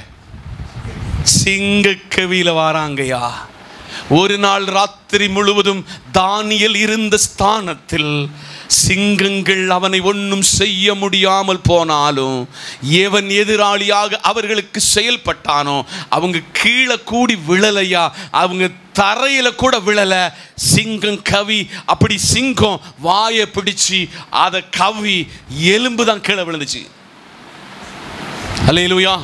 சிங்கக்கவியில் வாராங்கயா ஒரு நாள் ராத்திரி முழுவதும் தானியல் இருந்த ஸ்தானத்தில் சிங்கங்கள் அவனை ஒன்றும் செய்ய முடியாமல் போனாலும் எவன் எதிராளியாக அவர்களுக்கு செயல்பட்டானோ அவங்க கீழே கூடி விழலையா? அவங்க தரையில் கூட விழலை. சிங்கம் கவி அப்படி சிங்கம் வாயை பிடிச்சி அதை கவி எலும்பு தான் கீழே விழுந்துச்சு. அலையிலுயா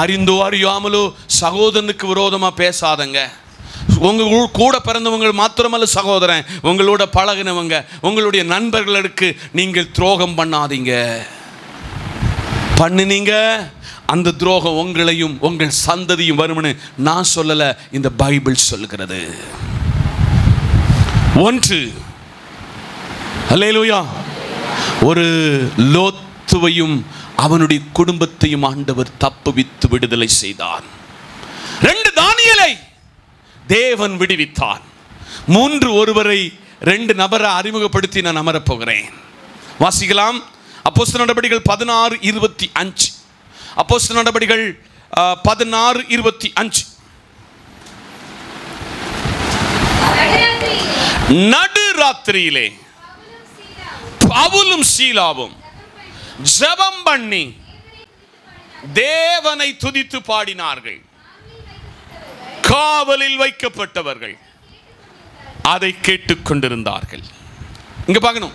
அறிந்தோ அறியாமலோ சகோதரனுக்கு விரோதமா பேசாதங்க. உங்க கூட பிறந்தவங்க மாத்திரமல்ல சகோதரன் உங்களோட பழகினவங்க உங்களுடைய நண்பர்களுக்கு நீங்கள் துரோகம் பண்ணாதீங்க. பண்ணுனீங்க அந்த துரோகம் உங்களையும் உங்கள் சந்ததியும் வரும்னு நான் சொல்லலை இந்த பைபிள் சொல்லுகிறது. ஒன்று அல்லேலூயா ஒரு லோத்துவையும் அவனுடைய குடும்பத்தையும் ஆண்டவர் தப்புவித்து விடுதலை செய்தார். ரெண்டு தானியலை தேவன் விடுவித்தார். மூன்று ஒருவரை ரெண்டு நபரை அறிமுகப்படுத்தி நான் அமரப்போகிறேன் வாசிக்கலாம். அப்போஸ்த நடபடிகள் பதினாறு இருபத்தி அஞ்சு. அப்போஸ்த நடபடிகள் பதினாறு இருபத்தி அஞ்சு. நடு ராத்திரியிலே. பவுலும் சீலாவும். ஜபம் பண்ணி தேவனை துதித்து பாடினார்கள். காவலில் வைக்கப்பட்டவர்கள் அதை கேட்டுக்கொண்டிருந்தார்கள் இங்க பார்க்கணும்.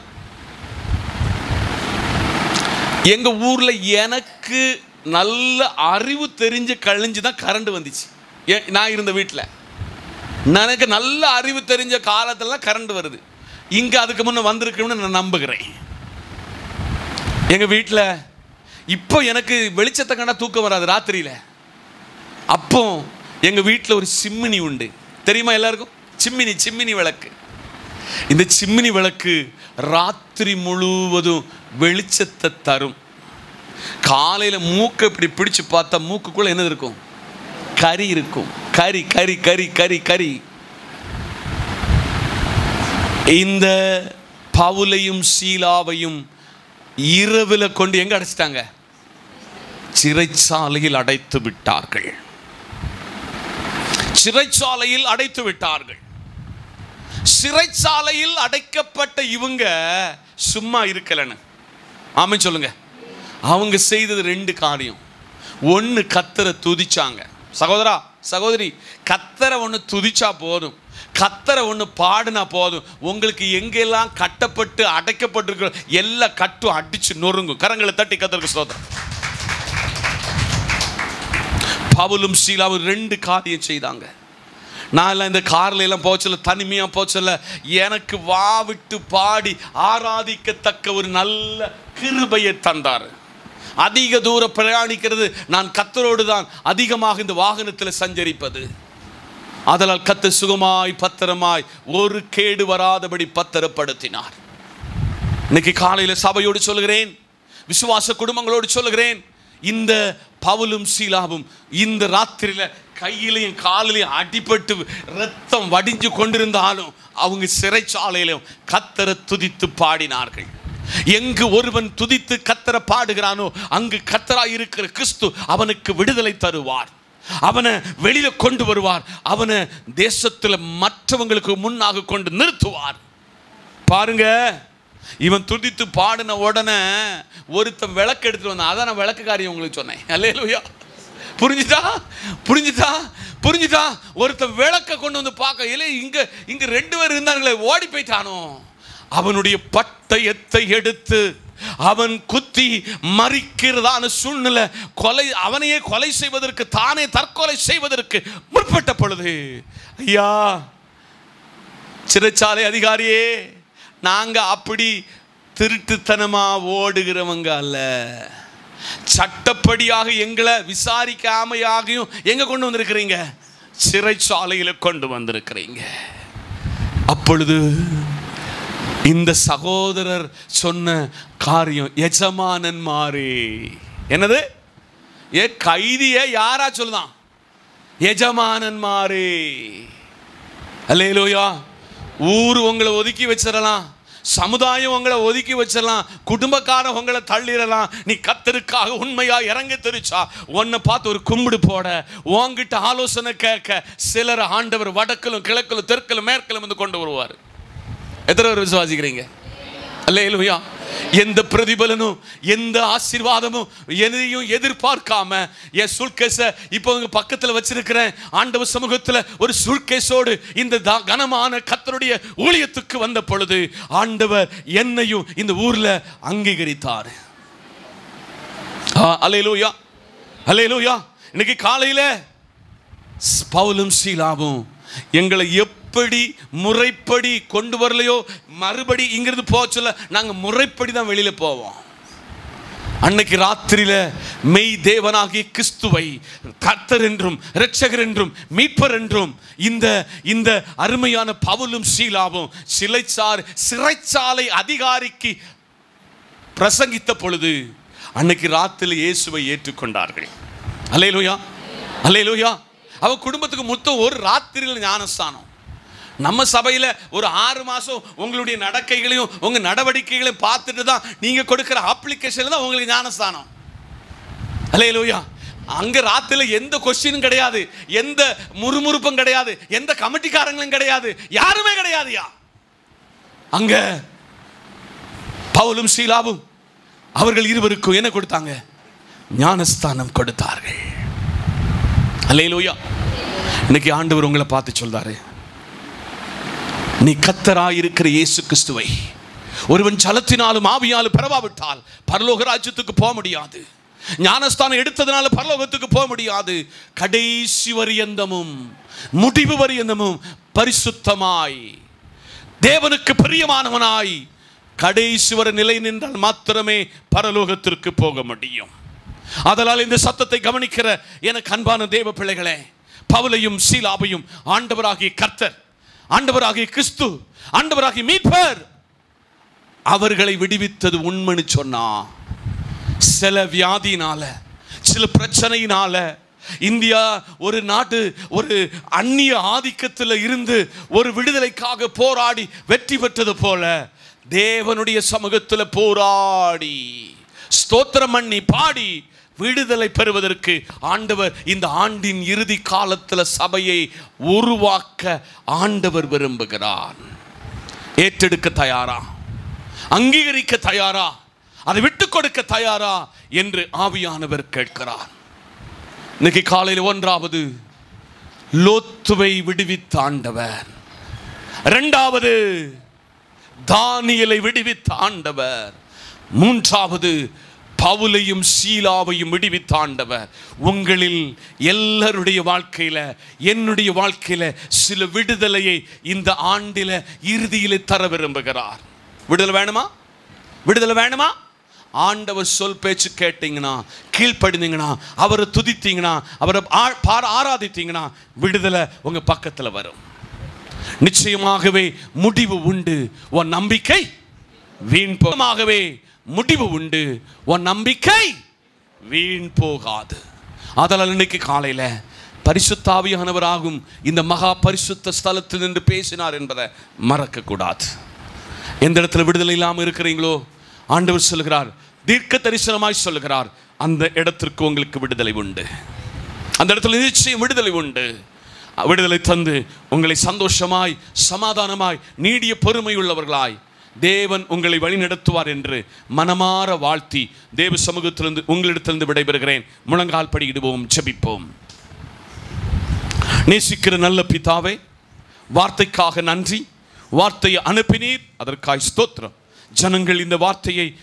எங்க ஊர்ல எனக்கு நல்ல அறிவு தெரிஞ்சு கழிஞ்சு தான் கரண்ட் வந்துச்சு. நான் இருந்த வீட்டில் எனக்கு நல்ல அறிவு தெரிஞ்ச காலத்திலலாம் கரண்ட் வருது. இங்க அதுக்கு முன்ன வந்திருக்குன்னு நான் நம்புகிறேன். எங்கள் வீட்டில் இப்போ எனக்கு வெளிச்சத்தை கண்டா தூக்கம் வராது ராத்திரியில். அப்போ எங்கள் வீட்டில் ஒரு சிம்மினி உண்டு. தெரியுமா எல்லாருக்கும்? சிம்மினி சிம்மினி விளக்கு. இந்த சிம்மினி விளக்கு ராத்திரி முழுவதும் வெளிச்சத்தை தரும். காலையில் மூக்கை இப்படி பிடிச்சு பார்த்தா மூக்குக்குள்ளே என்னது இருக்கும்? கறி இருக்கும். கறி கறி கறி கறி கறி. இந்த பவுலையும் சீலாவையும் இரவில் கொண்டு எங்க அடைச்சிட்டாங்க? சிறைச்சாலையில் அடைத்து விட்டார்கள். சிறைச்சாலையில் அடைத்து விட்டார்கள். சிறைச்சாலையில் அடைக்கப்பட்ட இவங்க சும்மா இருக்கலன்னு. ஆமை சொல்லுங்க. அவங்க செய்தது ரெண்டு காரியம். ஒன்று கத்தரை துதிச்சாங்க. சகோதரா சகோதரி கத்தரை ஒன்று துதிச்சா போதும். கத்தரை ஒன்று பாடினா போதும். உங்களுக்கு எங்கெல்லாம் கட்டப்பட்டு அடைக்கப்பட்டிருக்கிற எல்லா கட்டும் அடிச்சு நொறுங்கும். கரங்களை தட்டி கத்தருக்கு சோதனை பவுலும் சீலாவும் ரெண்டு காரியம் செய்தாங்க. நான் எல்லாம் இந்த காரில் எல்லாம் போச்சல தனிமையாக போச்சல எனக்கு வா விட்டு பாடி ஆராதிக்கத்தக்க ஒரு நல்ல கிருபையை தந்தார். அதிக தூரம் பிரயாணிக்கிறது நான் கத்தரோடு தான் அதிகமாக இந்த வாகனத்தில் சஞ்சரிப்பது. அதனால் கத்து சுகமாய் பத்திரமாய் ஒரு கேடு வராதபடி பத்திரப்படுத்தினார். இன்னைக்கு காலையில் சபையோடு சொல்லுகிறேன் விசுவாச குடும்பங்களோடு சொல்லுகிறேன் இந்த பவுலும் சீலாவும் இந்த ராத்திரியில் கையிலையும் காலிலையும் அடிபட்டு ரத்தம் வடிஞ்சு கொண்டிருந்தாலும் அவங்க சிறைச்சாலையிலும் கத்தரை துதித்து பாடினார்கள். எங்கு ஒருவன் துதித்து கத்தரை பாடுகிறானோ அங்கு கத்தரா இருக்கிற கிறிஸ்து அவனுக்கு விடுதலை தருவார். அவனை வெளியில கொண்டு வருவார். அவனை தேசத்தில் மற்றவங்களுக்கு முன்னாக கொண்டு நிறுத்துவார். பாருங்க இவன் துதித்து பாடின உடனே ஒருத்தன் விளக்கு எடுத்துட்டு வந்தான். அதான் நான் விளக்குக்காரி உங்களுக்கு சொன்னேன். அல்லையா புரிஞ்சுதா? புரிஞ்சுதா? புரிஞ்சுதா? ஒருத்தன் விளக்க கொண்டு வந்து பார்க்க இல்லை இங்க இங்க ரெண்டு பேர் இருந்தாங்களே ஓடி போயிட்டானோ? அவனுடைய பட்டயத்தை எடுத்து அவன் குத்தி மறிக்கிறதான சூழ்நிலை கொலை அவனையே கொலை செய்வதற்கு தானே தற்கொலை செய்வதற்கு முற்பட்ட பொழுது ஐயா சிறைச்சாலை அதிகாரியே நாங்க அப்படி திருட்டுத்தனமா ஓடுகிறவங்க அல்ல. சட்டப்படியாக எங்களை விசாரிக்காமையாகையும் எங்க கொண்டு வந்திருக்கிறீங்க? சிறைச்சாலையில கொண்டு வந்திருக்கிறீங்க. அப்பொழுது இந்த சகோதரர் சொன்ன காரியம் எஜமானன் மாறி. என்னது? ஏ கைதிய யாரா சொல்லுதான்? எஜமானன்மாரே அல்லையிலோயா ஊர் உங்களை ஒதுக்கி வச்சிடலாம். சமுதாயம் உங்களை ஒதுக்கி வச்சிடலாம். குடும்பக்காரன் உங்களை தள்ளிடலாம். நீ கத்தருக்காக உண்மையா இறங்க தெரிச்சா உன்னை பார்த்து ஒரு கும்பிடு போட. உன்கிட்ட ஆலோசனை கேட்க சிலர் ஆண்டவர் வடக்கிலும் கிழக்கிலும் தெற்கிலும் மேற்கிலும் வந்து கொண்டு வருவார். எத்தனை பேர் விசுவாசிக்கிறீங்க? அல்லையா எந்த பிரதிபலனும் எந்த ஆசீர்வாதமும் எதையும் எதிர்பார்க்காம என் சுல்கேஸை இப்போ உங்க பக்கத்தில் வச்சிருக்கிறேன். ஆண்டவர் சமூகத்தில் ஒரு சுல்கேஸோடு இந்த த- கனமான கத்தருடைய ஊழியத்துக்கு வந்த பொழுது ஆண்டவர் என்னையும் இந்த ஊர்ல அங்கீகரித்தார். அலையலூயா அலையலூயா இன்னைக்கு காலையில பவுலும் சீலாவும் எங்களை எப்படி முறைப்படி கொண்டு வரலையோ? மறுபடி இங்கிருந்து போக சொல்ல நாங்கள் முறைப்படி தான் வெளியில் போவோம். அன்னைக்கு ராத்திரியில மெய் தேவனாகிய கிறிஸ்துவை கர்த்தர் என்றும் ரட்சகர் என்றும் மீட்பர் என்றும் இந்த இந்த அருமையான பவுலும் சீலாவும் சிலைச்சார் சிறைச்சாலை அதிகாரிக்கு பிரசங்கித்த பொழுது அன்னைக்கு ராத்திரில இயேசுவை ஏற்றுக்கொண்டார்கள். அலையலோயா? அலையலோயா? அவன் குடும்பத்துக்கு மொத்தம் ஒரு ராத்திரியில் ஞானஸ்தானம். நம்ம சபையில் ஒரு ஆறு மாதம் உங்களுடைய நடக்கைகளையும் உங்கள் நடவடிக்கைகளையும் பார்த்துட்டு தான் நீங்கள் கொடுக்குற அப்ளிகேஷனில் தான் உங்களுக்கு ஞானஸ்தானம். அல்லேலூயா அங்கே ராத்திரியில் எந்த கொஸ்டினும் கிடையாது. எந்த முறுமுறுப்பும் கிடையாது. எந்த கமிட்டிக்காரங்களும் கிடையாது. யாருமே கிடையாதுயா. அங்கே பவுலும் சீலாவும் அவர்கள் இருவருக்கும் என்ன கொடுத்தாங்க? ஞானஸ்தானம் கொடுத்தார்கள். அல்லேலூயா இன்னைக்கு ஆண்டவர் உங்களை பார்த்து சொல்றாரு. நீ கத்தராயிருக்கிற இயேசு கிறிஸ்துவை. ஒருவன் சலத்தினாலும் ஆவியாலும் பரவாவிட்டால் பரலோக ராஜ்யத்துக்கு போக முடியாது. ஞானஸ்தானம் எடுத்ததுனால பரலோகத்துக்கு போக முடியாது. கடைசி வரியந்தமும் முடிவு வரியந்தமும் பரிசுத்தமாய் தேவனுக்கு பிரியமானவனாய் கடைசி வர நிலை நின்றால் மாத்திரமே பரலோகத்திற்கு போக முடியும். அதனால் இந்த சத்தத்தை கவனிக்கிற எனக்கு அன்பான தேவ பிள்ளைகளே பவுலையும் சீலாவையும் ஆண்டவராகிய கர்த்தர் ஆண்டவராகிய கிறிஸ்து ஆண்டவராகிய மீட்பர். அவர்களை விடுவித்தது உண்மைன்னு சொன்னா சில வியாதினால சில பிரச்சனையினால இந்தியா ஒரு நாட்டு ஒரு அந்நிய ஆதிக்கத்தில் இருந்து ஒரு விடுதலைக்காக போராடி வெற்றி பெற்றது போல தேவனுடைய சமூகத்தில் போராடி ஸ்தோத்திரம் பண்ணி பாடி விடுதலை பெறுவதற்கு ஆண்டவர் இந்த ஆண்டின் இறுதி காலத்தில் சபையை உருவாக்க ஆண்டவர் விரும்புகிறார். ஏற்றெடுக்க தயாரா? அங்கீகரிக்க தயாரா? அதை விட்டு கொடுக்க தயாரா? என்று ஆவியானவர் கேட்கிறார். இன்னைக்கு காலையில் ஒன்றாவது லோத்துவை விடுவித்த ஆண்டவர். இரண்டாவது தானியலை விடுவித்த ஆண்டவர். மூன்றாவது பவுலையும் சீலாவையும் விடுவித்தாண்டவர். உங்களில் எல்லாருடைய வாழ்க்கையில என்னுடைய வாழ்க்கையில சில விடுதலையை இந்த ஆண்டில இறுதியில் தர விரும்புகிறார். விடுதலை வேணுமா? விடுதலை வேணுமா? ஆண்டவர் சொல் பேச்சு கேட்டீங்கன்னா கீழ்ப்படிந்தீங்கன்னா அவரை துதித்தீங்கன்னா அவரை ஆ- பார ஆராதித்தீங்கன்னா விடுதலை உங்கள் பக்கத்தில் வரும். நிச்சயமாகவே முடிவு உண்டு. உன் நம்பிக்கை வீண் போகவே முடிவு உண்டு. உன் நம்பிக்கை வீண் போகாது. அதனால் இன்னைக்கு காலையில் பரிசுத்தாவியானவராகும். இந்த மகா பரிசுத்த ஸ்தலத்தில் நின்று பேசினார் என்பதை மறக்கக்கூடாது. எந்த இடத்துல விடுதலை இல்லாமல் இருக்கிறீங்களோ? ஆண்டவர் சொல்லுகிறார் தீர்க்க தரிசனமாய் சொல்லுகிறார் அந்த இடத்திற்கு உங்களுக்கு விடுதலை உண்டு. அந்த இடத்துல நிச்சயம் விடுதலை உண்டு. விடுதலை தந்து உங்களை சந்தோஷமாய் சமாதானமாய் நீடிய பொறுமை உள்ளவர்களாய் தேவன் உங்களை வழிநடத்துவார் என்று மனமாற வாழ்த்தி தேவ சமூகத்திலிருந்து உங்களிடத்திலிருந்து விடைபெறுகிறேன். முழங்கால் படியிடுவோம் ஜெபிப்போம். நேசிக்கிற நல்ல பிதாவே வார்த்தைக்காக நன்றி. வார்த்தையை அனுப்பினீர். அதற்காய் ஸ்தோத்திரம். ஜனங்கள் இந்த வார்த்தையை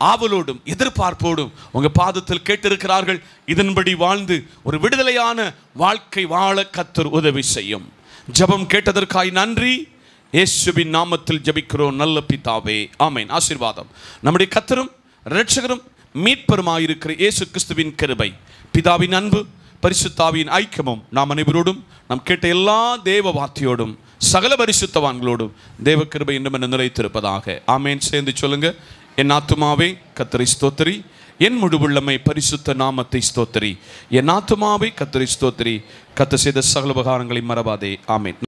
ஆவலோடும் எதிர்பார்ப்போடும் உங்கள் பாதத்தில் கேட்டிருக்கிறார்கள். இதன்படி வாழ்ந்து ஒரு விடுதலையான வாழ்க்கை வாழ கத்தர் உதவி செய்யும். ஜெபம் கேட்டதற்காய் நன்றி. இயேசுவின் நாமத்தில் ஜபிக்கிறோம். நல்ல பிதாவே. ஆமேன். ஆசீர்வாதம். நம்முடைய கத்தரும் ரட்சகரும் மீட்பருமாயிருக்கிற இயேசு கிறிஸ்துவின் கிருபை பிதாவின் அன்பு பரிசுத்தாவின் ஐக்கியமும் நாம் அனைவரோடும் நாம் கேட்ட எல்லா தேவ வார்த்தையோடும் சகல பரிசுத்தவான்களோடும் தேவ கிருபை இன்னும் என்ன நிலைத்திருப்பதாக ஆமேன். சேர்ந்து சொல்லுங்க. என் ஆத்துமாவே கத்தரி ஸ்தோத்திரி. என் முழுவுள்ளமை பரிசுத்த நாமத்தை ஸ்தோத்திரி. என் ஆத்துமாவை கத்தரி ஸ்தோத்திரி. கத்த செய்த சகல உபகாரங்களை மறவாதே. ஆமேன்.